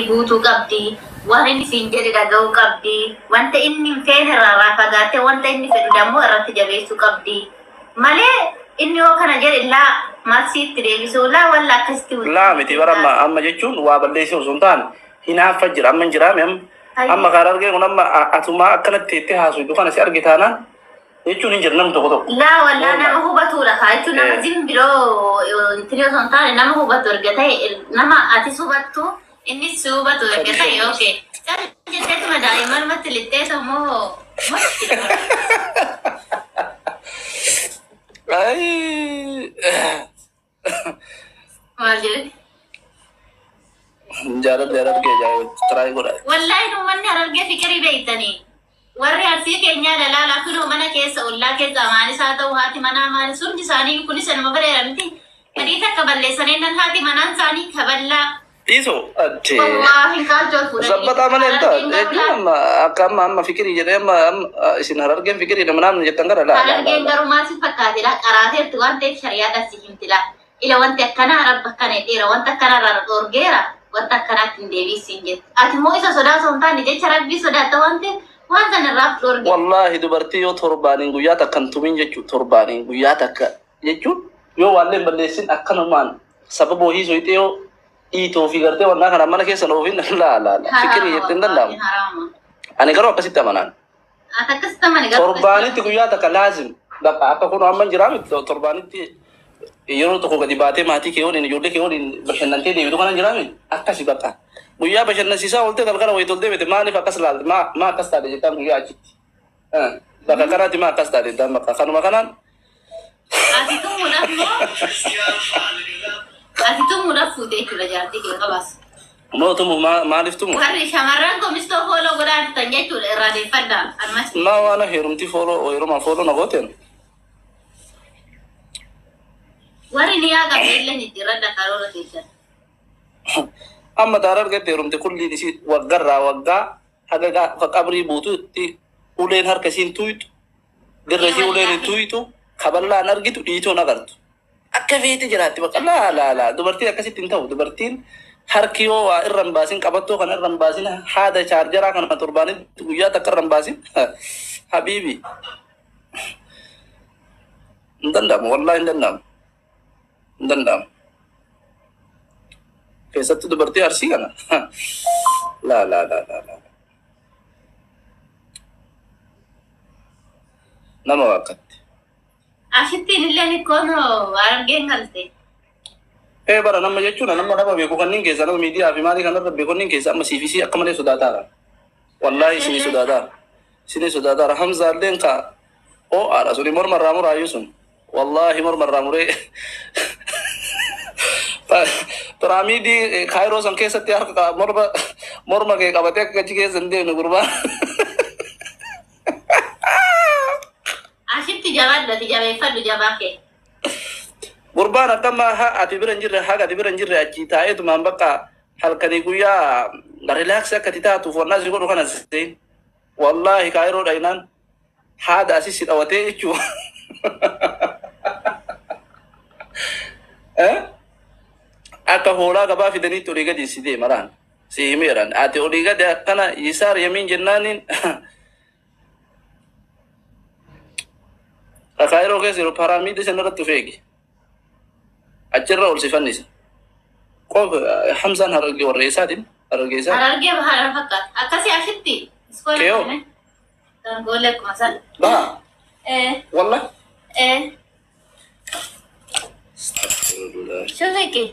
guutuu qabdi. Waan inni siin jedhe dhaga'uu qabdi. Wanta inni hin feene irraa fagaattee wanta inni fedhu dammoo irratti jabeessuu qabdi. Malee inni yoo kana jedhe laa marsiitti deebisuu laa walla akkasitti laa miti bara amma jechuun waa balleessee osoo hin taane hinaaffa jira amma hin jiraame amma kan argee kun amma atumaa akkanatti itti haasoftu kana si arge taanaan jechuun hin jiru namni tokko tokko. laa wallaa nama hubatudha kaa jechuun nama Eh. jin biroo intini osoo hin taane nama hubatu erga ta'e nama atis hubattu ini suba tuh kita ya oke kan kita tuh ada iman mati lite sama Ay. Wajar. जारब जारब के जाए ट्राई करा वल्लाह रुमन ने अरब के फ़िक्र ही बेता नहीं वर्रे हसी के न्या लला लाखु रुमन के सोल्ला के हमारे साथ हुआ थी मना हमारे सुन जिसानी की पुलिस अनमबरे रमती मरीता कबल्ले सने नन हाथी मनान सानी खबल्ला kaalchoo fuudhanii. Sabbataa malee hin ta'a. Harargeen Jechuun garuu amma akka amma amma fikirii jedhee amma amma isin harargeen fikirii nama naamni jettan gara laa. harargeen garuu maasiif fakkaatedha. Qaraateerti waan ta'eef shariyaa dhabsi himtila. Ila wanti akkanaa rabba akkana dheera wanta akkanarraa dhorgeera wanta akkanaatti hin deebiisiin jette. Ati immoo isa sodaa osoo hin taane jecha rabbii sodaatta waan ta'eef waan sanarraaf dhorge. Wallaahi dubartii yoo torbaaniin guyyaa takka hin tumin jechuun torbaaniin guyyaa takka jechuun yoo waalleen balleessin akkanumaan sababa yoo fi gartee wannaa kana mana keessa oofin laa laa laa fikirii jettee hin danda'amu. Ani garuu akkasitti amanaan. Torbaanitti guyyaa takka laazim akka kun amma hin jiraami torbaanitti yeroo tokko gadi baatee maatii kee waliin ijoollee kee waliin bashannantee deebitu kana hin jiraami akkasi bakka guyyaa bashannansiisaa oolte galgala wayii tolte beete maaliif akkas laalte maa akkas taate jettaan guyyaa achitti Eh, bakka kanaatti maa akkas taate jettaan bakka kanuma kanaan ati tumuudhaaf moo ati tumuudhaaf fuutee jechuudha jaartii kee qabaas. mootumu maa- maaliif tumu Warri shamarran komistoo fooloo godhaatan jechuudha irraa deeffadhaa almas. maa waan heerumti fooloo heerumaa fooloo na gooteen Warri ni yaa qabeellee jijjiirradha karoora keessan. amma daara argatte heerumte kulliin isii waggarraa waggaa haga qabrii buututti uleen harka isiin tuyxu dirra isii uleen hin tuyxu kaballaan argitu dhiitoon agartu akka feete jiraatti bakka laa laa laa dubartiin akkasitti hin ta'u dubartiin harki yoo waa irra hin baasin qabattoo kana irra hin baasin haada chaarjaraa kana torbaanitti guyyaa takka irra hin baasin habiibi hin danda'amu wallaahi hin danda'amu hin danda'amu keessatti dubartii arsii kana laa laa laa laa laa nama wakkatti Ashittiin illee nikkoon argeen galte. ee bara nama jechuun nama nama beeku kanneen keessa nama miidiyaa fi maalii kanarra beeku kanneen keessa amma siifisii akka malee sodaataara wallaahi isinii sodaataara isinii sodaataara hamzaalleen ka oo'aadha suni morma irraa muraayyuu sun. Wallaahi morma irraa muree piraamiidii kaayiroo san keessatti morma kee qabatee akka achi keessa hin deemne gurbaan Ashitti jabaadhati jabeeffadhu jabaa kee. gurbaan akkama ati bira hin jirre haga ati bira hin jirre achi taa'eetumaan bakka halkanii guyyaa rilaaksi akka ati taatuuf wannaa si godhu kana sein wallaahi kaayiroo dhaynaan haada asis si dhawatee jechuu Eh? akka hoolaa gabaa fidaniitti olii gadi si deemaraan si himeeran ati olii gadi akkana yisaar yamiin jennaaniin kaayiroo keessa jiru paraamiidii san irratti feegi achirra ol si fannisa qof hamzaan hararge warra isaatiin hararge isaa Harargee bahaadhaan fakkaata. Akkasii ashitti. Keeyoo. Gangoolee akkuma sana. baha Eh, walla eh, shulliqi.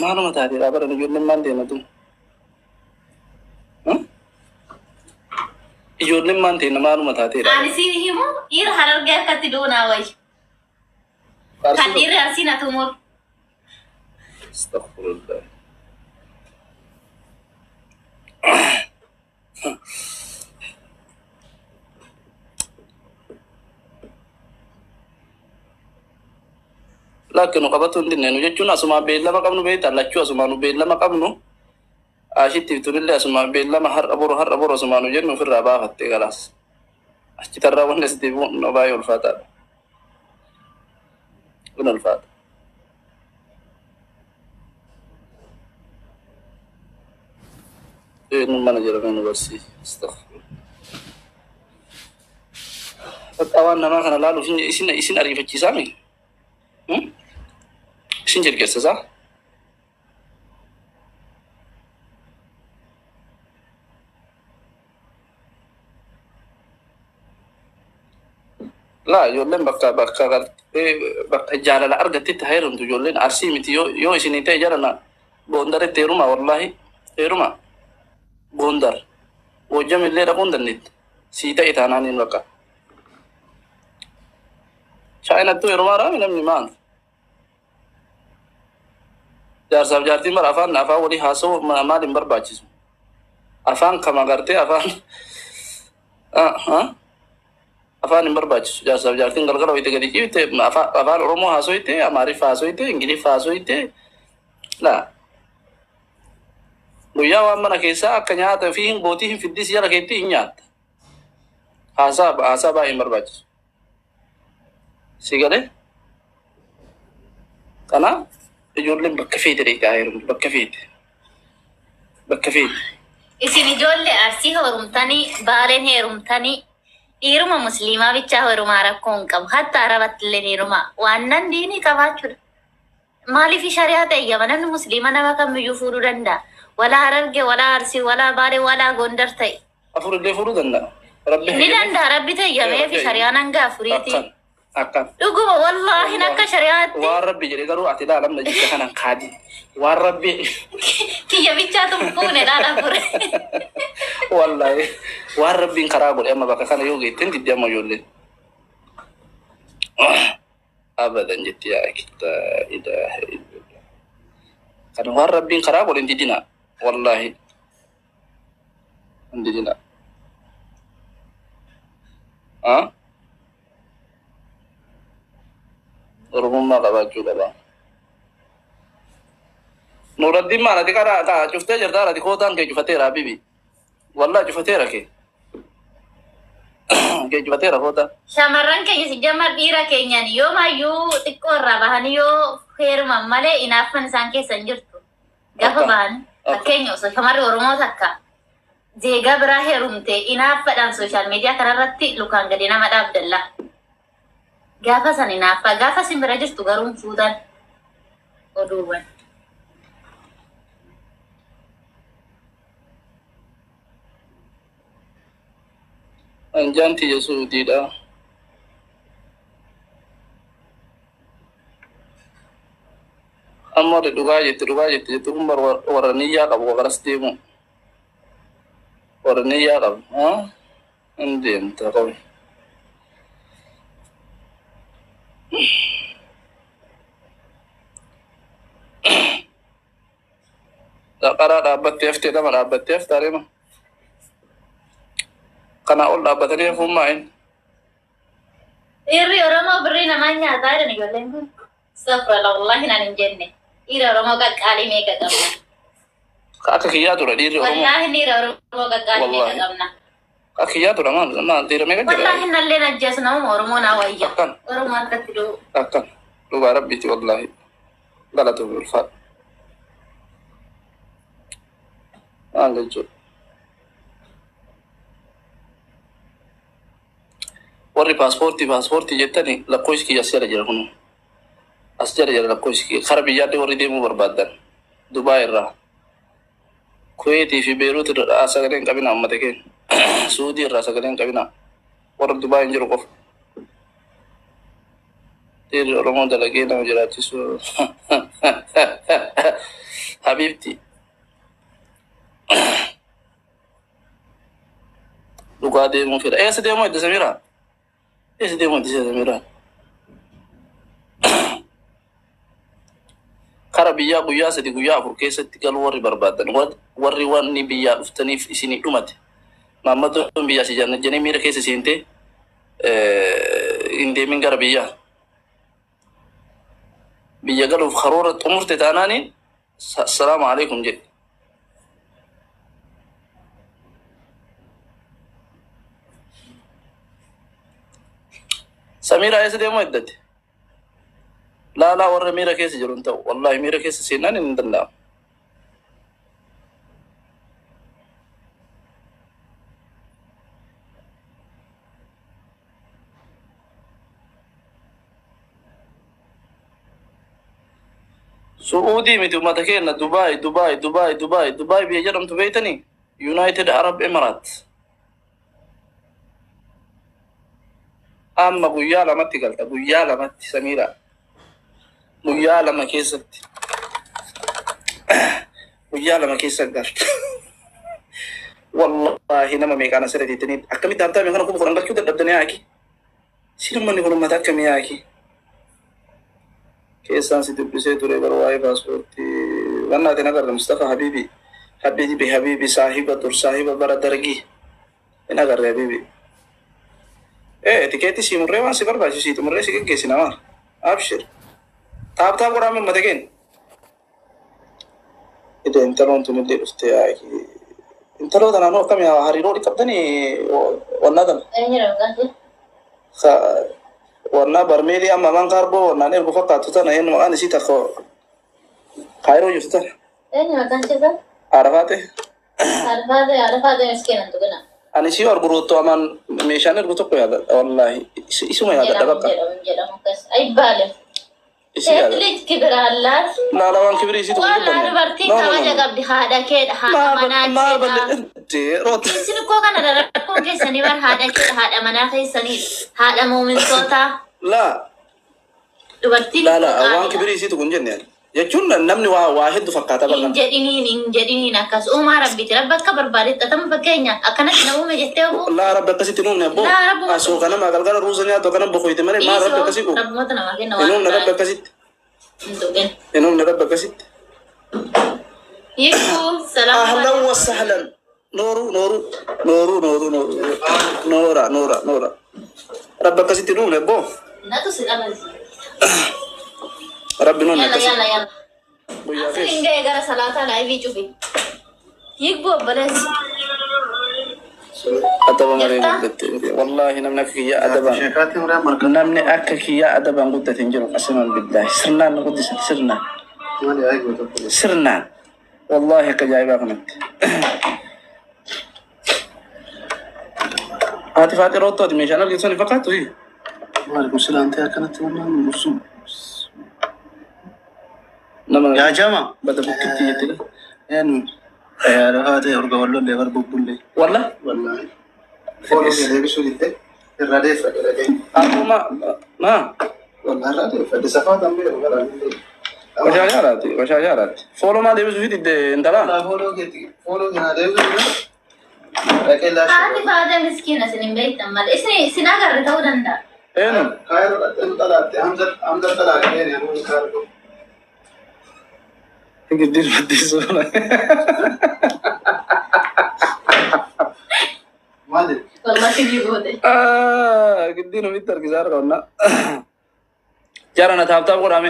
maaluma taateedha bara ijoolleen maal deematu ijoolleen ta'e maaluma taateedha Ani siin himu dhiira harargee akkatti doonaa wayi. Kan dhiirri asiin ati umur. Astaghfirullah. Lakkinu qabatu hin dinneenu jechuun asuma beellama qabnu beekta lachuu asuma nu beellama qabnu أشتي في تولي أسمع بين لما هر أبور هر أبور أسمع نجنا في الرابعة حتى خلاص. أشتي ترى ونس تبون نباي الفاتا ون الفاتا إيه من من جرب من برسي استغفر. أتوان نما خنا لا لو فين إيشين إيشين أريفة كيسامي هم؟ إيشين جرب كيسامي laa ijoolleen bakka bakka bakka jaalala argattetti heerumtu ijoolleen arsii miti yoo isinii ta'e jarana boondaritti heeruma wallaahi heeruma boondar wajjam illee dhaquu hin dandeetti sii ta'e taanaaniin bakka chaayinattuu heerumaa raami namni maal jaarsaaf jaartiin bara afaan afaan walii haasa'u ma- maal hin barbaachisu afaan kama gartee afaan Ah, ah. Afaan hin barbaachisu jaarsaaf jaartiin galgala wayite gadi ciifte afaan oromoo haasoyte amaariffa haasoyte ingiliffa haasoyte la guyyaa waan mana keessaa akka nyaata fi hin gootii hin fiddis jala keetti hin nyaatta haasaa haasaa baay'ee hin barbaachisu si galee kanaaf ijoolleen bakka feete dheedaa heerumtu bakka feete bakka feete Isin ijoollee arsii heerumtanii, baaleen heerumtanii, dhiiruma musliimaa bichaa heerumaa rakkoo hin qabu. Hatta arabatti illee heerumaa. Waan nan diinii qabaachuudha. Maaliif shari'aa ta'eyyama namni musliima nama kamiyyuu fuudhuu danda'a. Walaa hararge, walaa arsii, walaa baalee, walaa gondar ta'e. afur illee furuu danda'a Ni danda'a rabbi ta'eyyamee fi shari'aan hanga afuriiti. akkan Dhuguma wallaahin akka shari'aatti waan rabbi jedhe garuu ati ilaalamna jecha kanan kaadi waan rabbi kiyya bichaatu fuune dhaala fure. Wallahi. Waan rabbiin karaa godhe amma bakka kana yoo geetten diddi amma ijoolleen abadan jetti yaa kita kana waan rabbiin karaa godhe hin didina wallahi. Hin didina ah? Oromummaa qabaachuu qaba nuuraddiin maalati qara ka cuftee jirta alati kootaan kee cufateera habibi wallaa cufateera kootaan Shamarran keenya si jamma dhiira keenyan yoo maayyuu xiqqoo irraa bahanii yoo heeruman malee inaaffan isaan keessa hin jirtu. Gaafa Akka- bahan akka- fakkeenya osoo shamarri Oromoo takka jeegaa biraa heerumte inaaffadhaan sooshaal miidiyaa kanarratti lukaan gadi nama dhaabdalla. Gaafa san inaaffa gaafa sin bira jirtu garuu hin fuutan oduuwwan. Anjaanti jesuutiidha amma ode dhugaa jette dhugaa jette jette kun bar warra niyyaa qabu garas deemu warra niyyaa qabu ah hin deemta qabe qaraa dhaabbattee haftee dhaabbattee haftaa deema kana ol dhaabbatanii hafuummaa hin Dhiirri Oromoo birrii namaa nyaataa jiran ijoolleen kun. Safrala wallaahi naan hin jenne. Dhiira Oromoo qaqqaalii meeqa qabna? akka kiyyaa tura dhiirri oromoo Wallaahi dhiira Oromoo qaqqaalii meeqa Wallaahi. qabna? akka kiyyaa tura maal maal dhiira meeqa jira Wallaahi nalleen ajjeesu nama Oromoo naa wayya. akkan Oromoo harkatti du'u. akkan dhugaa rabbiiti wallaahi galata ulfaadha maal jechuudha warri paaspoortii paaspoortii jettani lakkoofsi as jala jira kun as jala jira lakkoofsi kara biyyaallee warri deemuu barbaadan dubaa irraa kuweetii fi beeruut irraa sagalee hin qabina ummata keenya suudii irraa sagalee hin qabina warra dubaa hin jiru qofa dhiirri oromoo dalagee nama jiraachisu habiibti dhugaa deemuu fedha eessa deemuu edda samiraa eessa deemuu edda samiraa kara biyyaa guyyaa sadi guyyaa afur keessatti galuu warri barbaadan War- warri wanni biyyaa dhuftaniif isinii dhumate maammaddoon biyyaa si jannajjanii miira keessa seentee hin deemin gara biyyaa biyya galuuf karoora xumurte taanaaniin sa- salaamu alaikum jedhe samira eessa deemuu eddate laalaa warra orang mira kesi hin ta'u kesi miira keessa seenaan Suudi itu mata kena Dubai, Dubai, Dubai, Dubai, Dubai. Biar jangan biyya jedhamtu beeytanii United arab Emirates. Amma guyyaa lamatti galta, guyyaa lamatti Samiira. Guyyaa lama keessatti. Guyyaa lama keessa galta. Wallahi nama meeqaan asirra jettanii akkamitti hartaa meeqaan kuma kudhan galchuu dadhabdanii haaki. Siin ummanni kun uummata akkamii haaki? keessaan si dubbisee ture bara waa'ee paaspoortii wannaatiin agarra Mustafa Habibi Habibi Habibi saahiba dur saahiba bara dargii hin agarre Habibi ee tikeetti si murree waan si barbaachisu si murree si geggeessina waan abshir taap taap waraabame ummata keenya ide intaloon tun illee dhufte yaaki intaloo tanaan akkami hariiroo dhiqabdanii wannaa tana Eenyudha maqaan wannaa barmeelii amma man kaarboo wannaan ergu fakkaatu tana eenyu maqaan isii takka kaayiroo jirtu tana Eenyu maqaan Alfaate alfaate miskiina tuguna. ani si argurutto aman meeshaan ergu tokko yaada wallahi isuma yaadadha baqa laalawaan kibiri isit isin koo kana rakkoon keessanii bar haadha keedha haadha manaa keessanii haadha muumintootaa laa dubartii laa laa waan kibiri isit kun jenne yaada jechuun namni waa waa hedduu fakkaata hin barna jedhiniin hin jedhiniin akkas uumaa rabbiiti rabbi akka barbaadetti atama fakkeenya akkanatti na uume jettee obbo laa rabbi akkasitti nuumne abbo Laa, rabbi- asoo kanama galgala ruusa nyaatu akkana bokoyte malee maa rabbi akkasii dhiisoo uume rabboota namaa kenna inuumne rabbi waan akkasitti hin tuqin. inuumne rabbi akkasitti Yikkuu salaama. ahlan wa sahlan. Nooru nooru nooru nooru nooru noora noora noora rabbi akkasitti nuumne abbo Natu si dhabasi. ربنا يلا يلا يلا. أدبا والله والله فقط وعليكم السلام yaa jamaa bata bukkitti jettee eenyu yaa ta'e erga walloon deebar bubbullee. Walla. Irraa deeffadhe dhaqee. Akkuma maa. Walla irraa deeffadhe safaa tammee irraa deeffadhe. Washaalee haaraati, washaalee haaraati. Fooloo maa deebisuu fi dhiibbee intala? Fooloo keetti, fooloo kanaa deebisuu Haati faada miskiina isin hin beektan malee isin sin agarre ta'uu danda'a. Eenyu? Kaayiroo dhaqxee nu xalaatti, Hamza xalaatti. think it did with this one. ግዲ ነው የሚጠርግ ዛር ነውና ጃራና ታብታብ ቆዳሜ